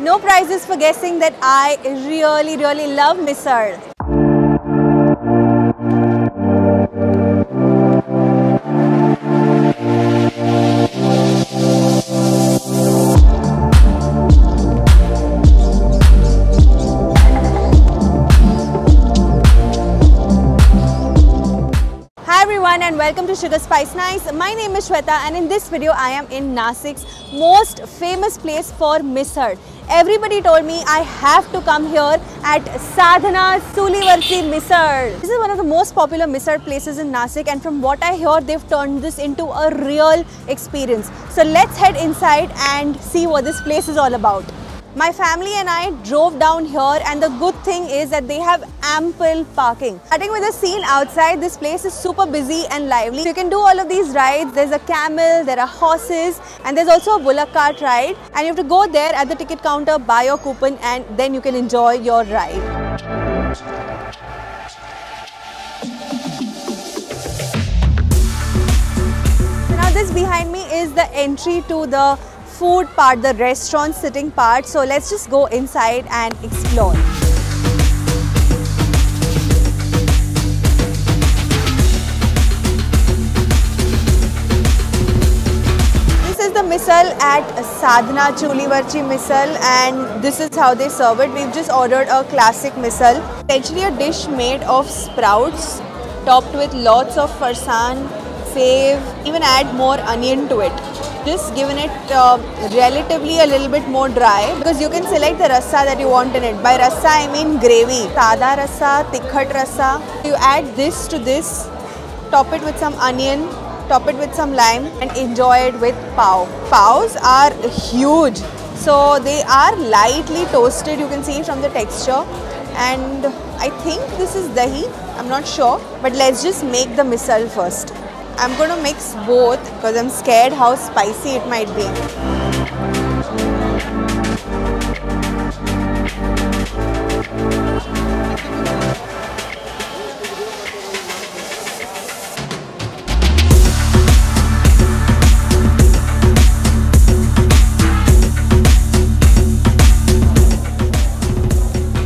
No prizes for guessing that I really, really love misal. To Sugar Spice Nice. My name is Shweta and in this video I am in Nashik's most famous place for misal. Everybody told me I have to come here at Sadhana Chulivarchi Misal. This is one of the most popular misal places in Nasik and from what I hear they've turned this into a real experience. So let's head inside and see what this place is all about. My family and I drove down here and the good thing is that they have ample parking. Starting with the scene outside, this place is super busy and lively. You can do all of these rides. There's a camel, there are horses and there's also a bullock cart ride. And you have to go there at the ticket counter, buy your coupon and then you can enjoy your ride. Now this behind me is the entry to the food part, the restaurant sitting part. So let's just go inside and explore. Misal at Sadhana Chulivarchi Misal and this is how they serve it. We've just ordered a classic misal. Essentially a dish made of sprouts topped with lots of farsan, fave, even add more onion to it. Just given it uh, relatively a little bit more dry because you can select the rasa that you want in it. By rasa I mean gravy. Sada rasa, tikhat rasa. You add this to this, top it with some onion, top it with some lime and enjoy it with pav. Pavs are huge. So they are lightly toasted, you can see from the texture. And I think this is dahi, I'm not sure. But let's just make the misal first. I'm going to mix both because I'm scared how spicy it might be.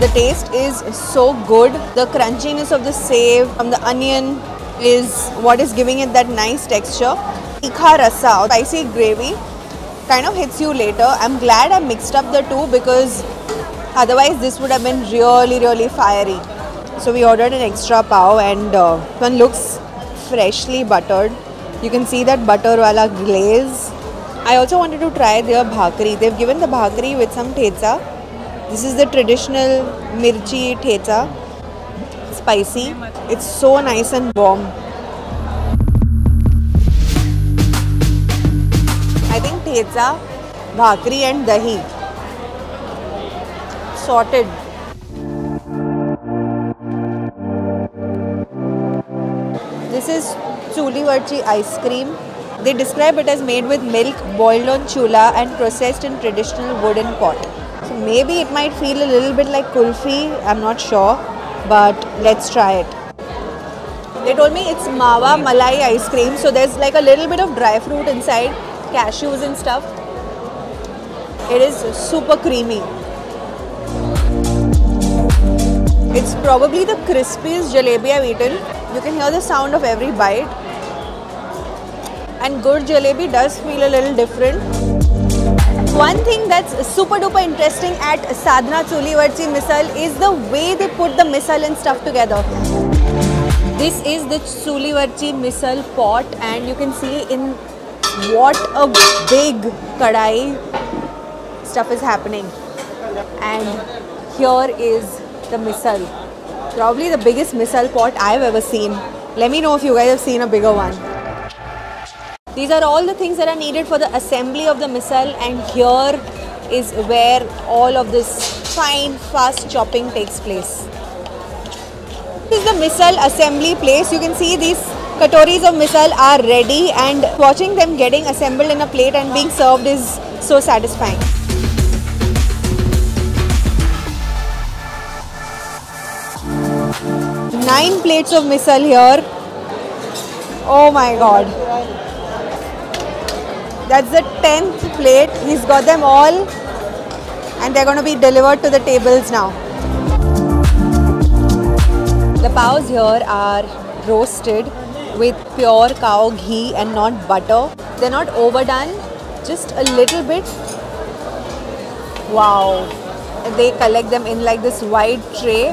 The taste is so good. The crunchiness of the sev from the onion is what is giving it that nice texture. Tikha rasa, spicy gravy, kind of hits you later. I'm glad I mixed up the two because otherwise this would have been really, really fiery. So we ordered an extra pav and uh, one looks freshly buttered. You can see that butter wala glaze. I also wanted to try their bhakri. They've given the bhakri with some thetsa. This is the traditional mirchi thetsa. Spicy. It's so nice and warm. I think thetsa, bhakri and dahi. Sorted. This is Chulivarchi ice cream. They describe it as made with milk boiled on chula and processed in traditional wooden pot. So maybe it might feel a little bit like kulfi, I'm not sure, but let's try it. They told me it's mawa malai ice cream, so there's like a little bit of dry fruit inside, cashews and stuff. It is super creamy. It's probably the crispiest jalebi I've eaten. You can hear the sound of every bite. And good jalebi does feel a little different. One thing that's super duper interesting at Sadhana Chulivarchi Misal is the way they put the misal and stuff together. This is the Chulivarchi Misal pot and you can see in what a big kadai stuff is happening. And here is the misal. Probably the biggest misal pot I've ever seen. Let me know if you guys have seen a bigger one. These are all the things that are needed for the assembly of the misal and here is where all of this fine fast chopping takes place. This is the misal assembly place. You can see these katoris of misal are ready and watching them getting assembled in a plate and being served is so satisfying. Nine plates of misal here. Oh my god. That's the 10th plate. He's got them all. and they're going to be delivered to the tables now. The paos here are roasted with pure cow ghee and not butter. They're not overdone, just a little bit. Wow. They collect them in like this wide tray.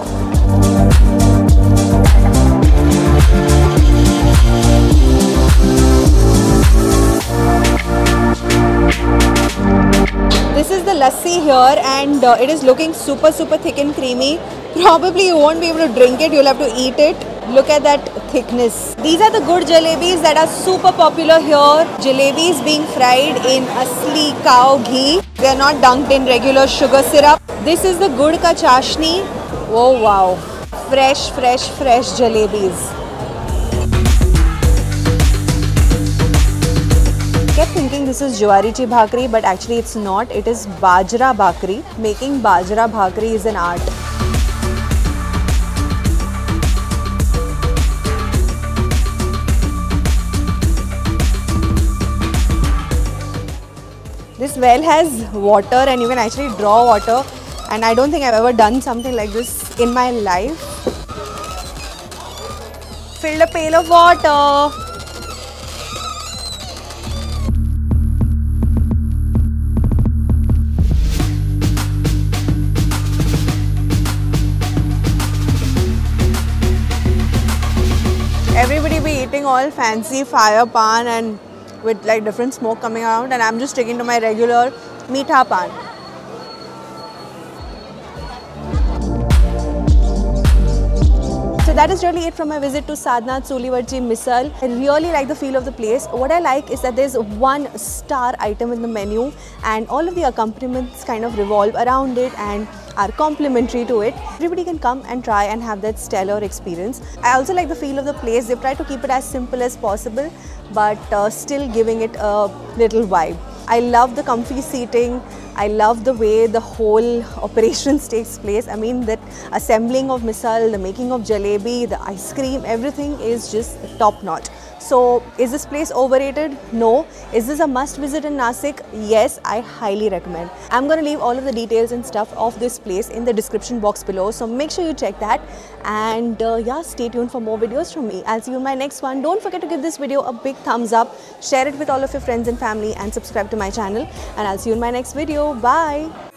This is the lassi here and uh, it is looking super super thick and creamy. Probably you won't be able to drink it, you'll have to eat it. Look at that thickness. These are the good jalebis that are super popular here. Jalebis being fried in asli cow ghee. They are not dunked in regular sugar syrup. This is the gud ka chashni. Oh wow. Fresh, fresh, fresh jalebis. Kept thinking this is Jawarichi Bhakri but actually it's not. It is Bajra Bhakri. Making Bajra Bhakri is an art. This well has water and you can actually draw water and I don't think I've ever done something like this in my life. Filled a pail of water. All fancy fire pan and with like different smoke coming out and I'm just sticking to my regular meetha pan. That is really it from my visit to Sadhana Chulivarchi Misal. I really like the feel of the place. What I like is that there's one star item in the menu and all of the accompaniments kind of revolve around it and are complementary to it. Everybody can come and try and have that stellar experience. I also like the feel of the place. They've tried to keep it as simple as possible but uh, still giving it a little vibe. I love the comfy seating. I love the way the whole operations takes place. I mean that assembling of misal, the making of jalebi, the ice cream, everything is just top notch. So is this place overrated? No. Is this a must visit in Nashik? Yes, I highly recommend. I'm going to leave all of the details and stuff of this place in the description box below. So make sure you check that. And uh, yeah, stay tuned for more videos from me. I'll see you in my next one. Don't forget to give this video a big thumbs up. Share it with all of your friends and family and subscribe to my channel. And I'll see you in my next video. Bye.